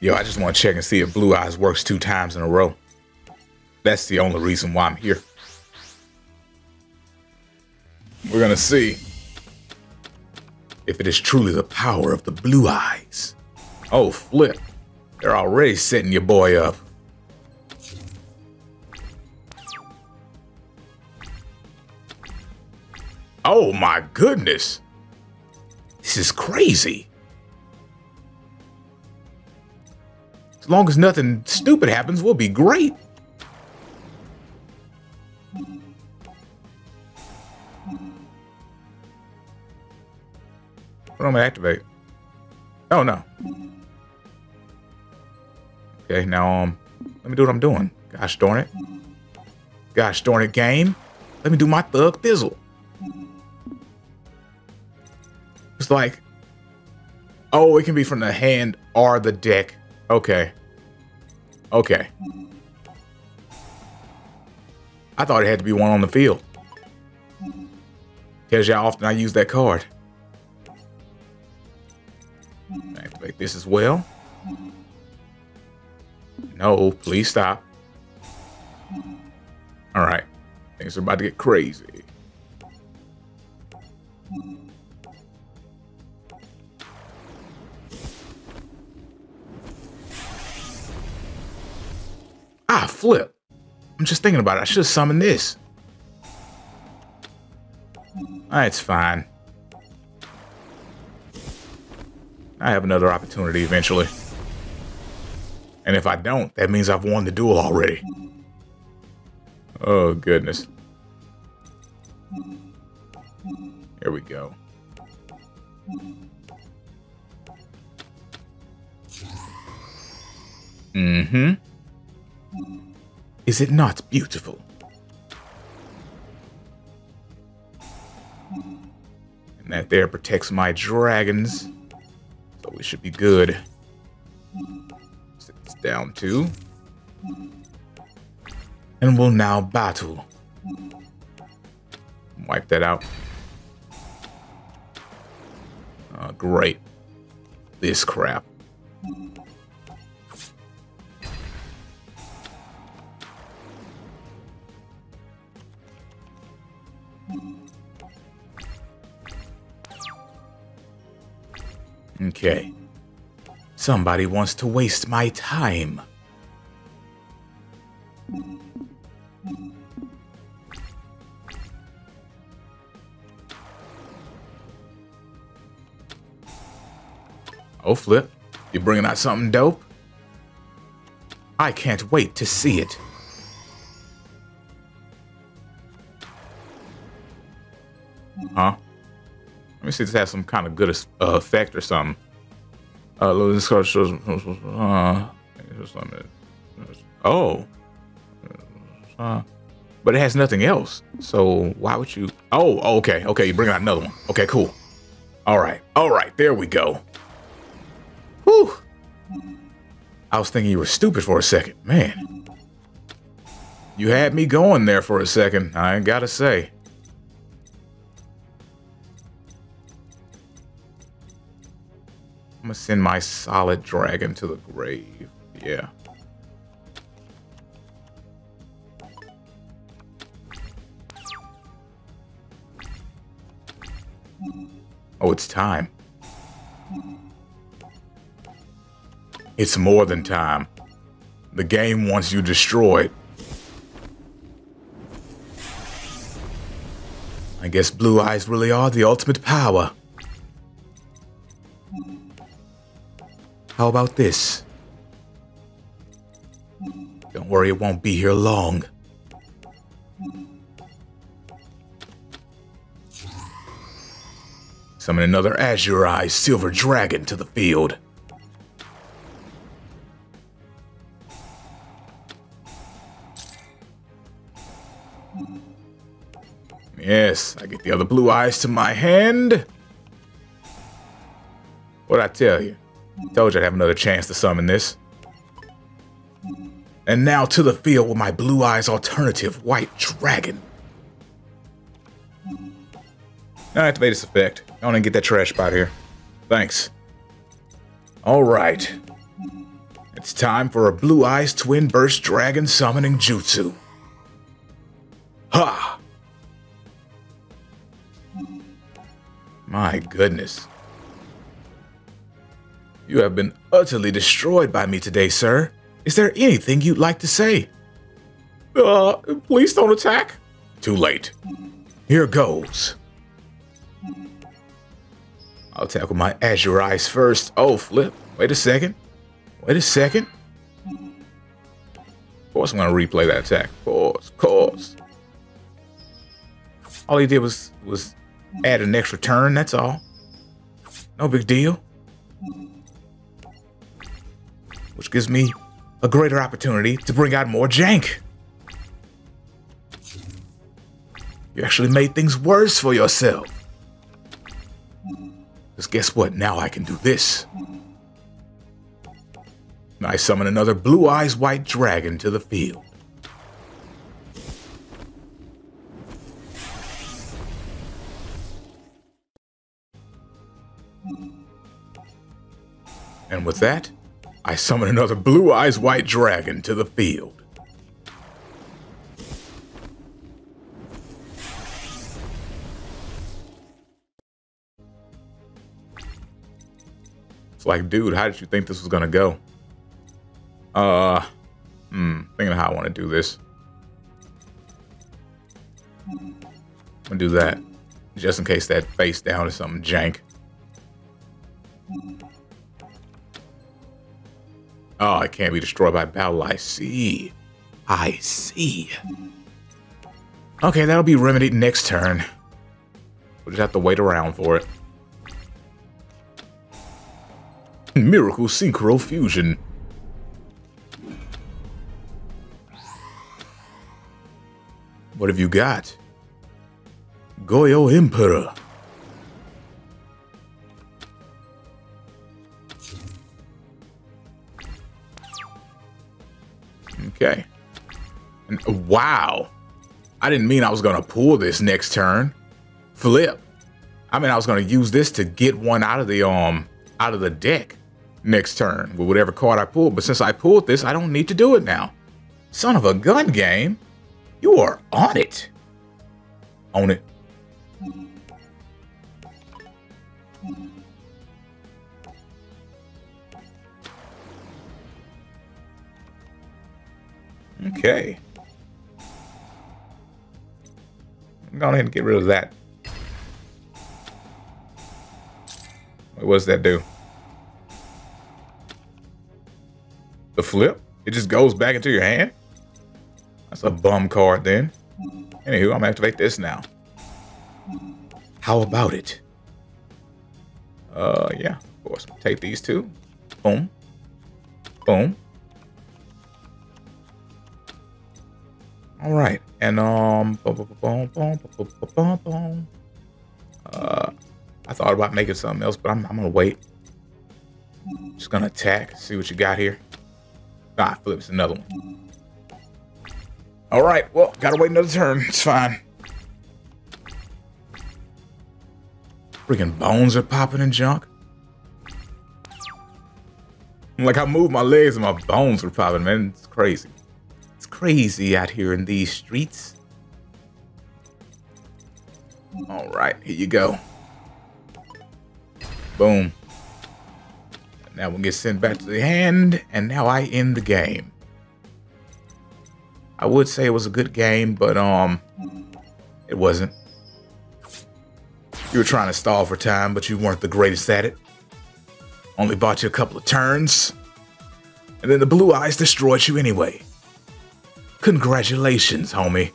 Yo, I just want to check and see if Blue Eyes works two times in a row. That's the only reason why I'm here. We're gonna see if it is truly the power of the Blue Eyes. Oh, flip. They're already setting your boy up. Oh my goodness. This is crazy. As long as nothing stupid happens, we'll be great. What am I activate? Oh no. Okay, now um let me do what I'm doing. Gosh darn it. Gosh darn it, game. Let me do my thug thizzle. It's like Oh, it can be from the hand or the deck. Okay. Okay. I thought it had to be one on the field. Tells you how often I use that card. Activate this as well. No, please stop. All right. Things are about to get crazy. Ah, flip. I'm just thinking about it. I should have summoned this. Ah, it's fine. I have another opportunity eventually. And if I don't, that means I've won the duel already. Oh, goodness. Here we go. Mm-hmm. Is it not beautiful? And that there protects my dragons. So we should be good. This down too. And we'll now battle. Wipe that out. Oh, great. This crap. Okay. Somebody wants to waste my time. Oh, Flip. You bringing out something dope? I can't wait to see it. Me see if this has some kind of good uh, effect or something. Uh, this card shows. Uh, oh. Uh, but it has nothing else. So why would you? Oh, okay, okay. You bring out another one. Okay, cool. All right, all right. There we go. Whew. I was thinking you were stupid for a second, man. You had me going there for a second. I gotta say. Send my solid dragon to the grave. Yeah. Oh, it's time. It's more than time. The game wants you destroyed. I guess blue eyes really are the ultimate power. How about this? Don't worry, it won't be here long. Summon another Azure Eyes Silver Dragon to the field. Yes, I get the other blue eyes to my hand. What'd I tell you? Told you I'd have another chance to summon this. And now to the field with my blue eyes alternative white dragon. Now activate this effect. I want to get that trash spot here. Thanks. All right. It's time for a Blue Eyes Twin Burst Dragon Summoning Jutsu. Ha! My goodness. You have been utterly destroyed by me today, sir. Is there anything you'd like to say? Uh, please don't attack. Too late. Here goes. I'll tackle my Azure Eyes first. Oh, flip. Wait a second. Wait a second. Of course I'm going to replay that attack. Of course, of course. All he did was, was add an extra turn, that's all. No big deal. Which gives me a greater opportunity to bring out more jank. You actually made things worse for yourself. Because guess what? Now I can do this. I summon another Blue Eyes White Dragon to the field. And with that, I summon another Blue Eyes White Dragon to the field. It's like, dude, how did you think this was gonna go? Uh, hmm, thinking how I want to do this. I'm gonna do that, just in case that face down is something jank. Oh, it can't be destroyed by battle. I see. I see. Okay, that'll be remedied next turn. We'll just have to wait around for it. Miracle Synchro Fusion. What have you got? Goyo Emperor. Okay. And, wow. I didn't mean I was going to pull this next turn. Flip. I mean, I was going to use this to get one out of the um out of the deck next turn with whatever card I pulled. But since I pulled this, I don't need to do it now. Son of a gun game. You are on it. On it. Okay. I'm going and get rid of that. What does that do? The flip? It just goes back into your hand? That's a bum card then. Anywho, I'm gonna activate this now. How about it? Uh, yeah, of course. Take these two. Boom. Boom. All right, and um. Uh, I thought about making something else, but I'm, I'm gonna wait. Just gonna attack, see what you got here. Ah, flips another one. All right, well, gotta wait another turn. It's fine. Freaking bones are popping and junk. Like I moved my legs and my bones were popping, man. It's crazy crazy out here in these streets. All right, here you go. Boom. Now we'll get sent back to the hand, and now I end the game. I would say it was a good game, but um, it wasn't. You were trying to stall for time, but you weren't the greatest at it. Only bought you a couple of turns, and then the blue eyes destroyed you anyway. Congratulations, homie.